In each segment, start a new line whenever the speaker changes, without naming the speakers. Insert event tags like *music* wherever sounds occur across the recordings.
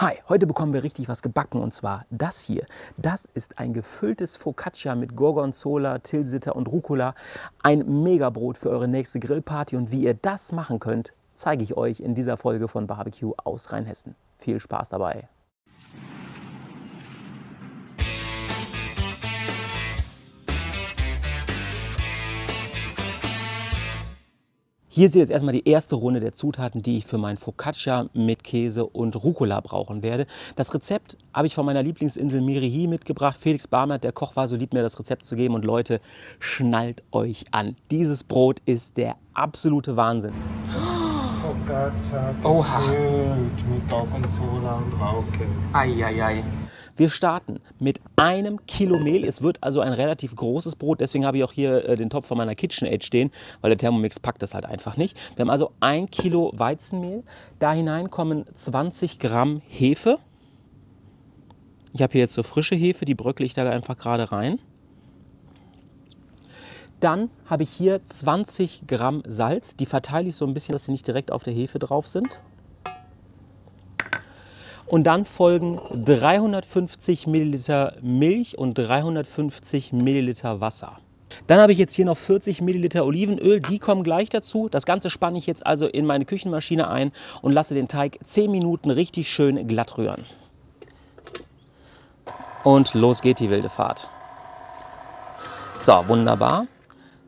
Hi, heute bekommen wir richtig was gebacken und zwar das hier. Das ist ein gefülltes Focaccia mit Gorgonzola, Tilsiter und Rucola. Ein Megabrot für eure nächste Grillparty und wie ihr das machen könnt, zeige ich euch in dieser Folge von Barbecue aus Rheinhessen. Viel Spaß dabei! Hier seht ihr jetzt erstmal die erste Runde der Zutaten, die ich für mein Focaccia mit Käse und Rucola brauchen werde. Das Rezept habe ich von meiner Lieblingsinsel Mirihi mitgebracht. Felix Barmert, der Koch, war so lieb, mir das Rezept zu geben. Und Leute, schnallt euch an. Dieses Brot ist der absolute Wahnsinn.
Focaccia
Oha.
mit Gorgonzola und Rauke.
Eieiei. Wir starten mit einem Kilo Mehl. Es wird also ein relativ großes Brot. Deswegen habe ich auch hier äh, den Topf von meiner KitchenAid stehen, weil der Thermomix packt das halt einfach nicht. Wir haben also ein Kilo Weizenmehl. Da hinein kommen 20 Gramm Hefe. Ich habe hier jetzt so frische Hefe, die bröckle ich da einfach gerade rein. Dann habe ich hier 20 Gramm Salz. Die verteile ich so ein bisschen, dass sie nicht direkt auf der Hefe drauf sind. Und dann folgen 350 Milliliter Milch und 350 Milliliter Wasser. Dann habe ich jetzt hier noch 40 Milliliter Olivenöl, die kommen gleich dazu. Das Ganze spanne ich jetzt also in meine Küchenmaschine ein und lasse den Teig 10 Minuten richtig schön glatt rühren. Und los geht die wilde Fahrt. So, wunderbar.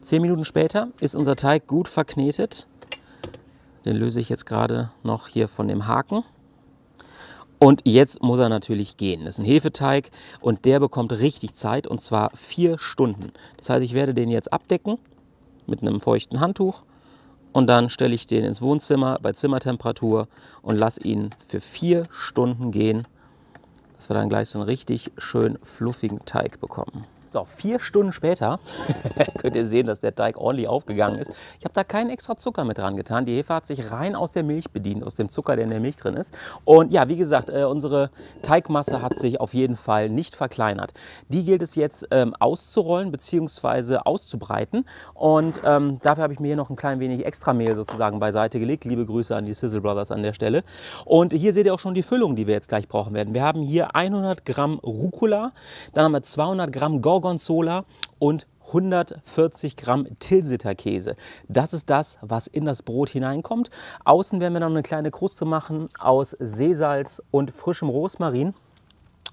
10 Minuten später ist unser Teig gut verknetet. Den löse ich jetzt gerade noch hier von dem Haken. Und jetzt muss er natürlich gehen. Das ist ein Hefeteig und der bekommt richtig Zeit und zwar vier Stunden. Das heißt, ich werde den jetzt abdecken mit einem feuchten Handtuch und dann stelle ich den ins Wohnzimmer bei Zimmertemperatur und lasse ihn für vier Stunden gehen, dass wir dann gleich so einen richtig schön fluffigen Teig bekommen. So, vier Stunden später *laughs* könnt ihr sehen, dass der Teig ordentlich aufgegangen ist. Ich habe da keinen extra Zucker mit dran getan. Die Hefe hat sich rein aus der Milch bedient, aus dem Zucker, der in der Milch drin ist. Und ja, wie gesagt, äh, unsere Teigmasse hat sich auf jeden Fall nicht verkleinert. Die gilt es jetzt ähm, auszurollen bzw. auszubreiten. Und ähm, dafür habe ich mir hier noch ein klein wenig extra Mehl sozusagen beiseite gelegt. Liebe Grüße an die Sizzle Brothers an der Stelle. Und hier seht ihr auch schon die Füllung, die wir jetzt gleich brauchen werden. Wir haben hier 100 Gramm Rucola, dann haben wir 200 Gramm Gorgonzola Gorgonzola und 140 Gramm Tilsiter Käse. Das ist das, was in das Brot hineinkommt. Außen werden wir dann eine kleine Kruste machen aus Seesalz und frischem Rosmarin.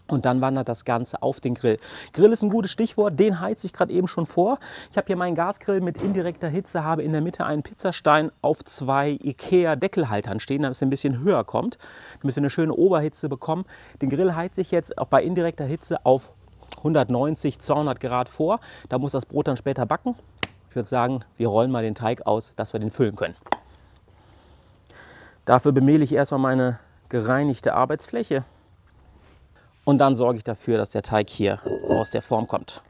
Und dann wandert das Ganze auf den Grill. Grill ist ein gutes Stichwort, den heize ich gerade eben schon vor. Ich habe hier meinen Gasgrill mit indirekter Hitze, habe in der Mitte einen Pizzastein auf zwei Ikea-Deckelhaltern stehen, damit es ein bisschen höher kommt, damit wir eine schöne Oberhitze bekommen. Den Grill heize ich jetzt auch bei indirekter Hitze auf 190, 200 Grad vor. Da muss das Brot dann später backen. Ich würde sagen, wir rollen mal den Teig aus, dass wir den füllen können. Dafür bemehle ich erstmal meine gereinigte Arbeitsfläche und dann sorge ich dafür, dass der Teig hier aus der Form kommt.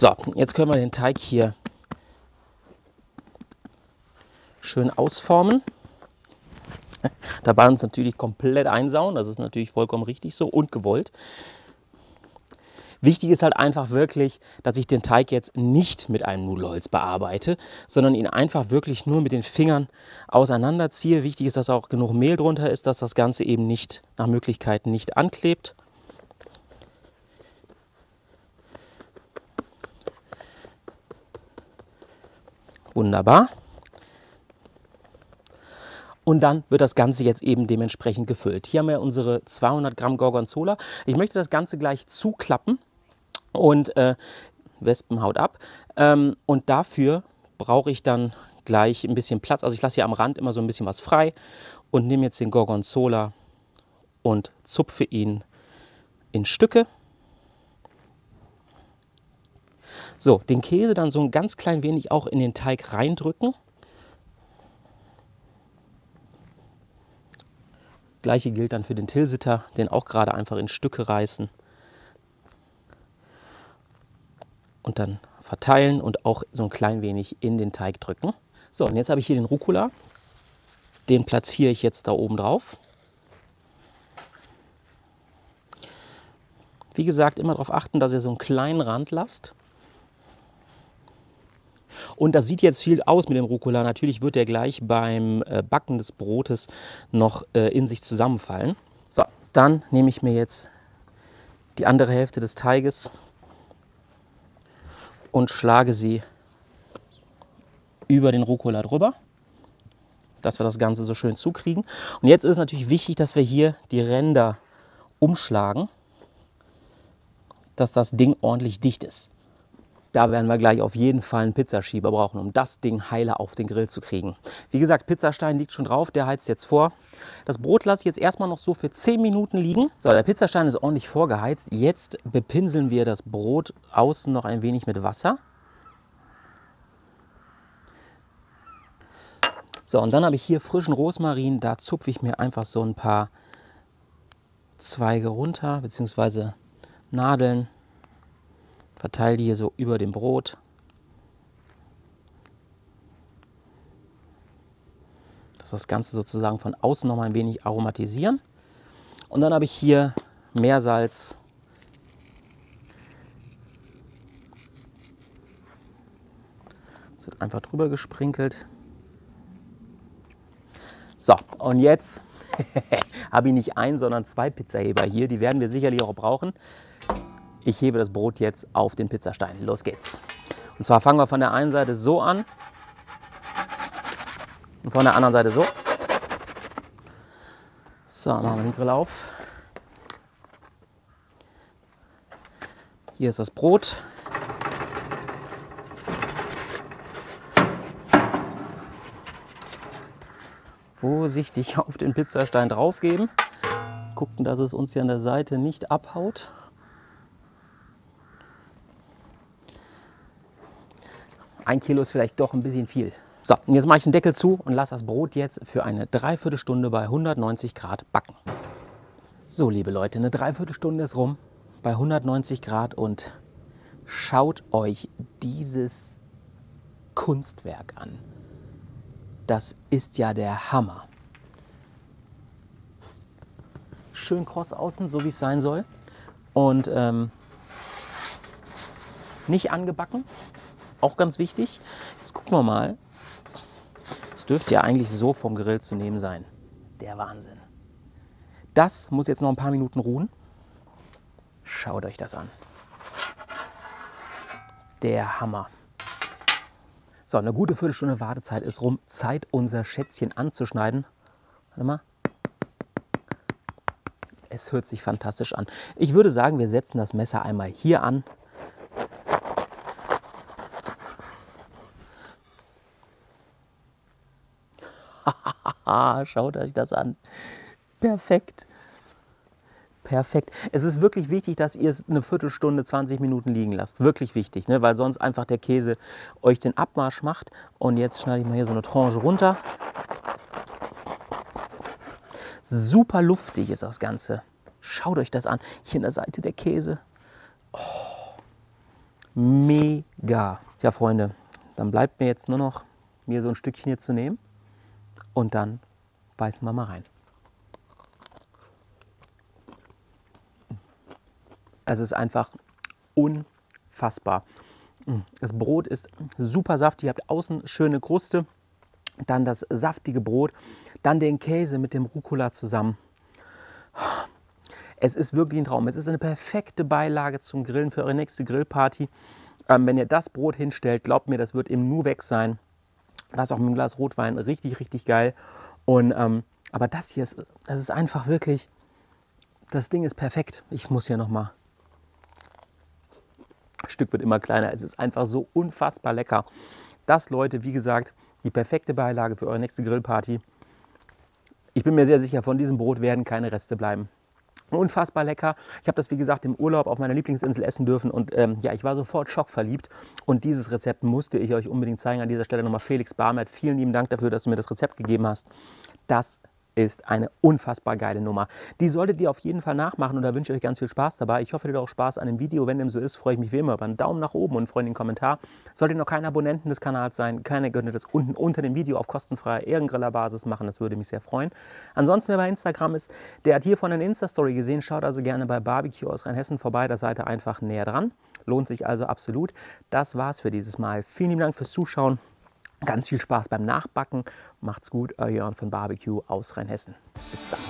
So, jetzt können wir den Teig hier schön ausformen. *laughs* Dabei uns natürlich komplett einsauen, das ist natürlich vollkommen richtig so und gewollt. Wichtig ist halt einfach wirklich, dass ich den Teig jetzt nicht mit einem Nudelholz bearbeite, sondern ihn einfach wirklich nur mit den Fingern auseinanderziehe. Wichtig ist, dass auch genug Mehl drunter ist, dass das Ganze eben nicht nach Möglichkeit nicht anklebt. Wunderbar. Und dann wird das Ganze jetzt eben dementsprechend gefüllt. Hier haben wir unsere 200 Gramm Gorgonzola. Ich möchte das Ganze gleich zuklappen und äh, Wespenhaut ab. Ähm, und dafür brauche ich dann gleich ein bisschen Platz. Also ich lasse hier am Rand immer so ein bisschen was frei und nehme jetzt den Gorgonzola und zupfe ihn in Stücke. So, den Käse dann so ein ganz klein wenig auch in den Teig reindrücken. Gleiche gilt dann für den Tilsiter, den auch gerade einfach in Stücke reißen. Und dann verteilen und auch so ein klein wenig in den Teig drücken. So, und jetzt habe ich hier den Rucola. Den platziere ich jetzt da oben drauf. Wie gesagt, immer darauf achten, dass ihr so einen kleinen Rand lasst. Und das sieht jetzt viel aus mit dem Rucola. Natürlich wird der gleich beim äh, Backen des Brotes noch äh, in sich zusammenfallen. So, dann nehme ich mir jetzt die andere Hälfte des Teiges und schlage sie über den Rucola drüber, dass wir das Ganze so schön zukriegen. Und jetzt ist natürlich wichtig, dass wir hier die Ränder umschlagen, dass das Ding ordentlich dicht ist. Da werden wir gleich auf jeden Fall einen Pizzaschieber brauchen, um das Ding heiler auf den Grill zu kriegen. Wie gesagt, Pizzastein liegt schon drauf, der heizt jetzt vor. Das Brot lasse ich jetzt erstmal noch so für 10 Minuten liegen. So, der Pizzastein ist ordentlich vorgeheizt. Jetzt bepinseln wir das Brot außen noch ein wenig mit Wasser. So, und dann habe ich hier frischen Rosmarin. Da zupfe ich mir einfach so ein paar Zweige runter, beziehungsweise Nadeln. Verteile die hier so über dem Brot. Das, das Ganze sozusagen von außen noch mal ein wenig aromatisieren. Und dann habe ich hier Meersalz. Das wird einfach drüber gesprinkelt. So, und jetzt *laughs* habe ich nicht ein, sondern zwei Pizzaheber hier. Die werden wir sicherlich auch brauchen. Ich hebe das Brot jetzt auf den Pizzastein. Los geht's. Und zwar fangen wir von der einen Seite so an und von der anderen Seite so. So, machen wir den Grill auf. Hier ist das Brot. Vorsichtig *laughs* auf den Pizzastein draufgeben. Gucken, dass es uns hier an der Seite nicht abhaut. Ein Kilo ist vielleicht doch ein bisschen viel. So, und jetzt mache ich den Deckel zu und lasse das Brot jetzt für eine Dreiviertelstunde bei 190 Grad backen. So, liebe Leute, eine Dreiviertelstunde ist rum bei 190 Grad und schaut euch dieses Kunstwerk an. Das ist ja der Hammer. Schön kross außen, so wie es sein soll. Und ähm, nicht angebacken, auch ganz wichtig. Jetzt gucken wir mal. Es dürfte ja eigentlich so vom Grill zu nehmen sein. Der Wahnsinn. Das muss jetzt noch ein paar Minuten ruhen. Schaut euch das an. Der Hammer. So, eine gute Viertelstunde Wartezeit ist rum. Zeit, unser Schätzchen anzuschneiden. Warte mal. Es hört sich fantastisch an. Ich würde sagen, wir setzen das Messer einmal hier an Schaut euch das an. Perfekt. Perfekt. Es ist wirklich wichtig, dass ihr es eine Viertelstunde, 20 Minuten liegen lasst. Wirklich wichtig, ne? weil sonst einfach der Käse euch den Abmarsch macht. Und jetzt schneide ich mal hier so eine Tranche runter. Super luftig ist das Ganze. Schaut euch das an. Hier in der Seite der Käse. Oh, mega. Tja, Freunde, dann bleibt mir jetzt nur noch, mir so ein Stückchen hier zu nehmen und dann beißen wir mal rein. Es ist einfach unfassbar. Das Brot ist super saftig. Ihr habt außen schöne Kruste, dann das saftige Brot, dann den Käse mit dem Rucola zusammen. Es ist wirklich ein Traum. Es ist eine perfekte Beilage zum Grillen für eure nächste Grillparty. Ähm, wenn ihr das Brot hinstellt, glaubt mir, das wird im Nu weg sein. Das auch mit einem Glas Rotwein richtig, richtig geil. Und, ähm, aber das hier ist, das ist einfach wirklich, das Ding ist perfekt. Ich muss hier nochmal. Stück wird immer kleiner. Es ist einfach so unfassbar lecker. Das, Leute, wie gesagt, die perfekte Beilage für eure nächste Grillparty. Ich bin mir sehr sicher, von diesem Brot werden keine Reste bleiben. Unfassbar lecker. Ich habe das, wie gesagt, im Urlaub auf meiner Lieblingsinsel essen dürfen und ähm, ja, ich war sofort schockverliebt. Und dieses Rezept musste ich euch unbedingt zeigen. An dieser Stelle nochmal Felix Barmet. Vielen lieben Dank dafür, dass du mir das Rezept gegeben hast. Das ist eine unfassbar geile Nummer. Die solltet ihr auf jeden Fall nachmachen und da wünsche ich euch ganz viel Spaß dabei. Ich hoffe, ihr habt auch Spaß an dem Video. Wenn dem so ist, freue ich mich wie immer über einen Daumen nach oben und freue den Kommentar. Solltet ihr noch kein Abonnenten des Kanals sein, keine könnt ihr das unten unter dem Video auf kostenfreier Ehrengriller-Basis machen. Das würde mich sehr freuen. Ansonsten, wer bei Instagram ist, der hat hier von einer Insta-Story gesehen. Schaut also gerne bei Barbecue aus Rheinhessen vorbei. Da seid ihr einfach näher dran. Lohnt sich also absolut. Das war's für dieses Mal. Vielen lieben Dank fürs Zuschauen. Ganz viel Spaß beim Nachbacken. Macht's gut, euer Jörn von Barbecue aus Rheinhessen. Bis dann.